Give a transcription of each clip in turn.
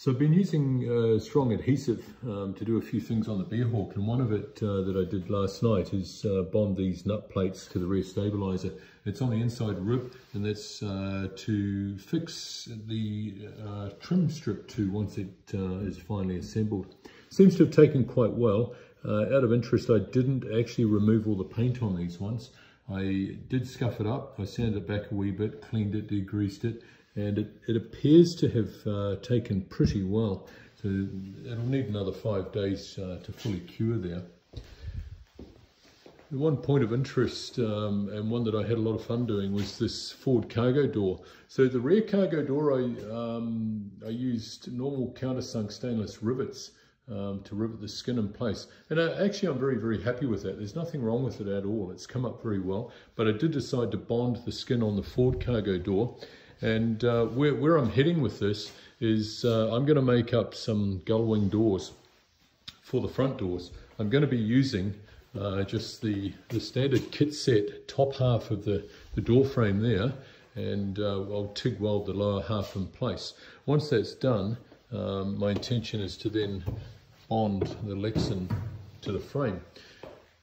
So I've been using uh, strong adhesive um, to do a few things on the Bearhawk and one of it uh, that I did last night is uh, bond these nut plates to the rear stabilizer. It's on the inside rib and that's uh, to fix the uh, trim strip to once it uh, is finally assembled. Seems to have taken quite well. out of interest I didn't actually remove all the paint on these ones. I did scuff it up, I sanded it back a wee bit, cleaned it, degreased it, and it, it appears to have uh, taken pretty well. So it'll need another five days uh, to fully cure there. The one point of interest um, and one that I had a lot of fun doing was this forward cargo door. So the rear cargo door, I, um, I used normal countersunk stainless rivets um, to rivet the skin in place. And uh, actually I'm very, very happy with that. There's nothing wrong with it at all. It's come up very well. But I did decide to bond the skin on the forward cargo door and uh, where, where, I'm heading with this is uh, I'm going to make up some gull wing doors for the front doors. I'm going to be using uh, just the, the standard kit set top half of the, the door frame there and uh, I'll TIG weld the lower half in place. Once that's done, um, my intention is to then bond the Lexan to the frame.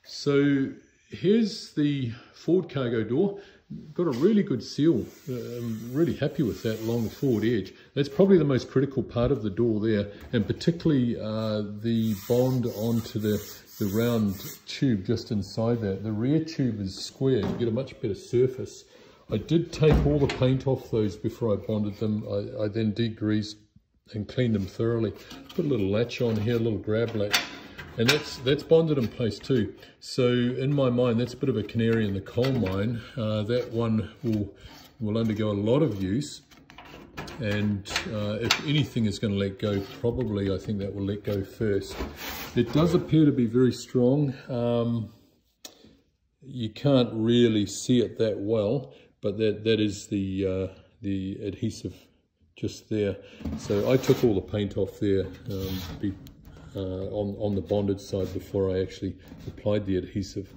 So here's the forward cargo door got a really good seal. I'm really happy with that long forward edge. That's probably the most critical part of the door there, and particularly uh, the bond onto the, the round tube just inside that. The rear tube is square, you get a much better surface. I did take all the paint off those before I bonded them. I, I then degreased and cleaned them thoroughly. Put a little latch on here, a little grab latch and that's that's bonded in place too. So in my mind, that's a bit of a canary in the coal mine. Uh, that one will will undergo a lot of use, and uh, if anything is going to let go, probably I think that will let go first. It does appear to be very strong. Um, you can't really see it that well, but that that is the uh, the adhesive just there. So I took all the paint off there um, uh, on, on the bonded side before I actually applied the adhesive.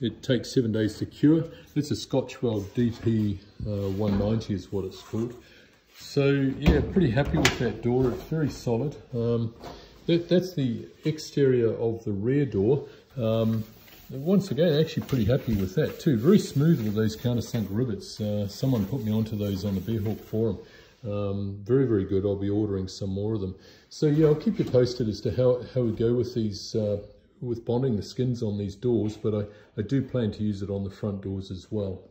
It takes seven days to cure. It's a Scotch-Weld DP uh, 190 is what it's called. So yeah, pretty happy with that door. It's very solid. Um, that, that's the exterior of the rear door. Um, once again, actually pretty happy with that too. Very smooth with those countersunk rivets. Uh, someone put me onto those on the Bearhawk forum. Um, very, very good. I'll be ordering some more of them. So yeah, I'll keep you posted as to how, how we go with these, uh, with bonding the skins on these doors, but I, I do plan to use it on the front doors as well.